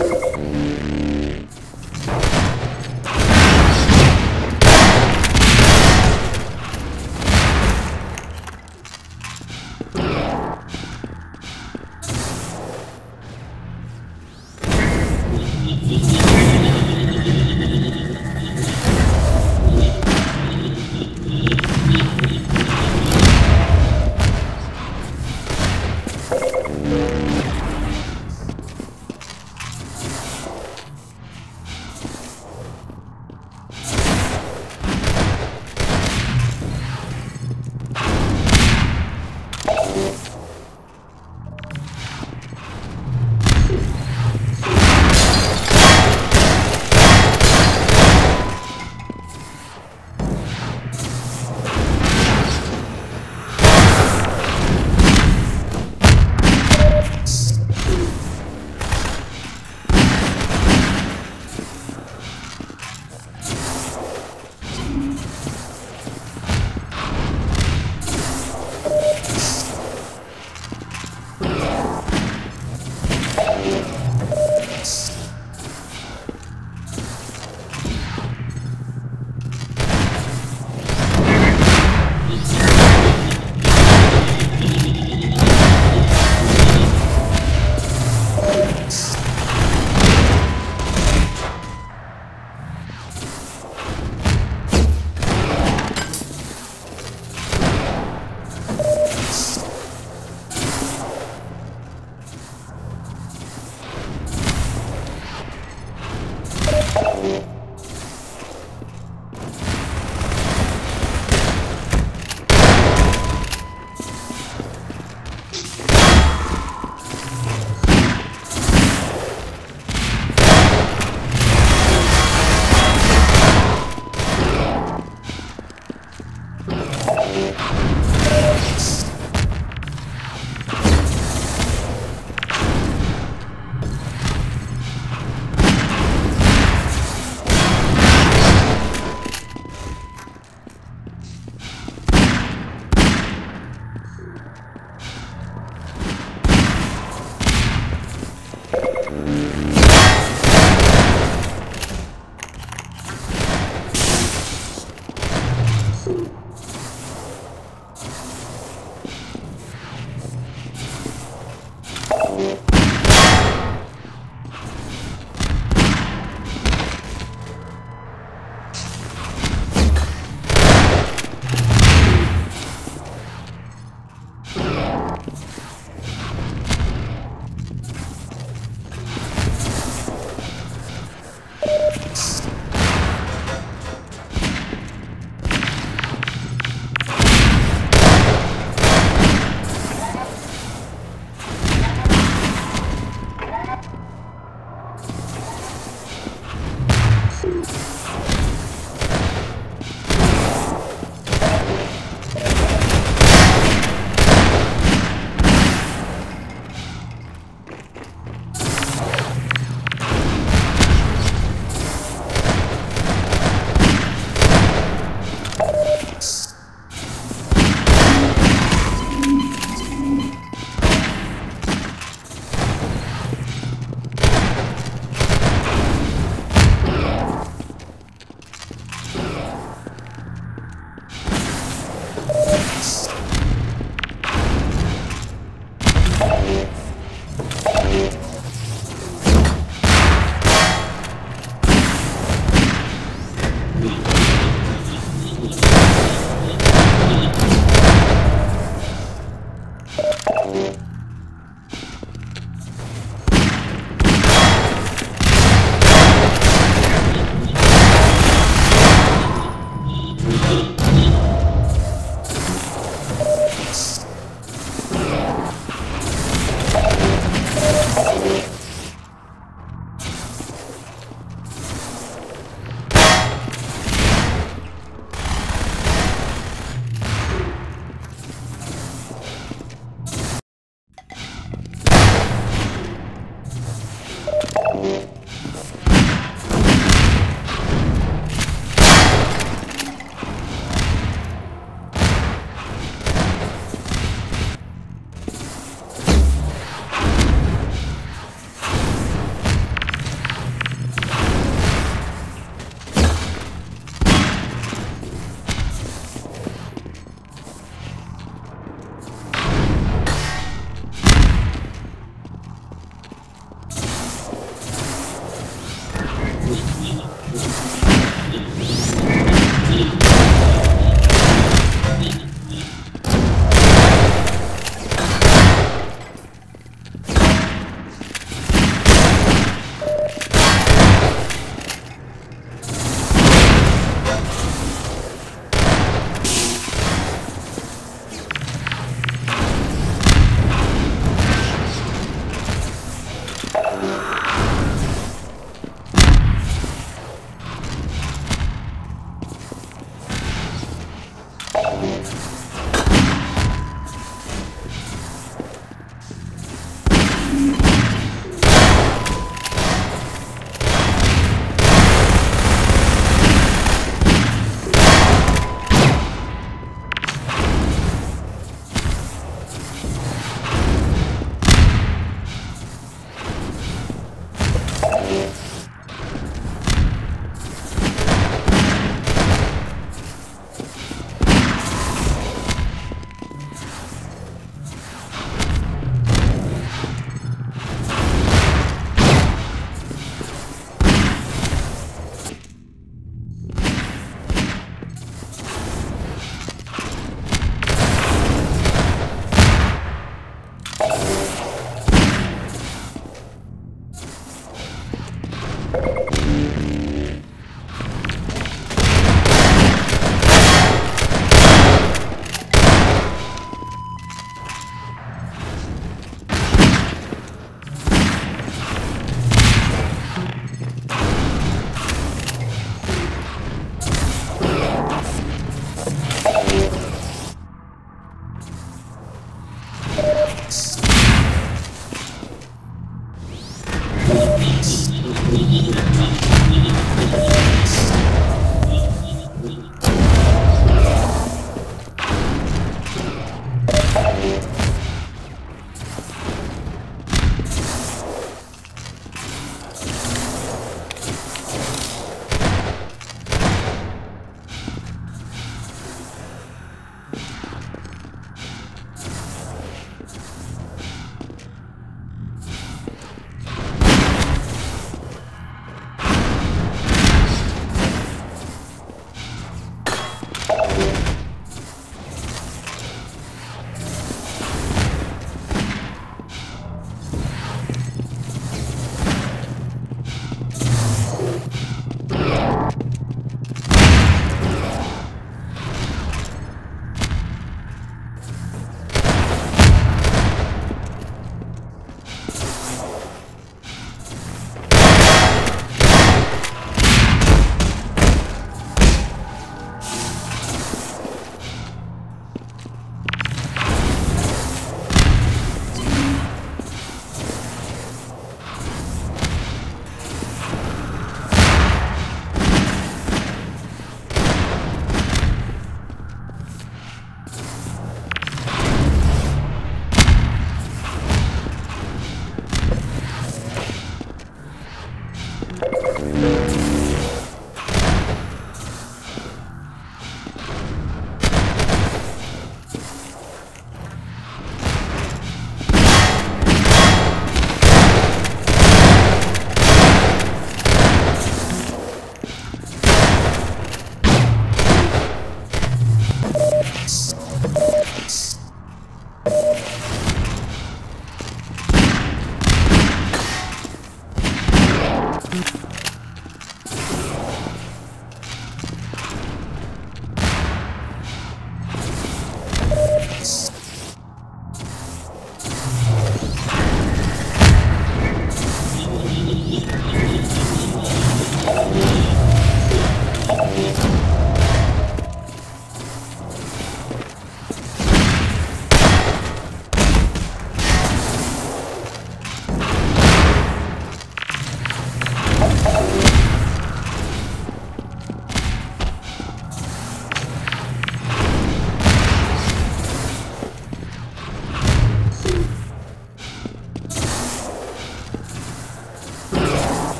Música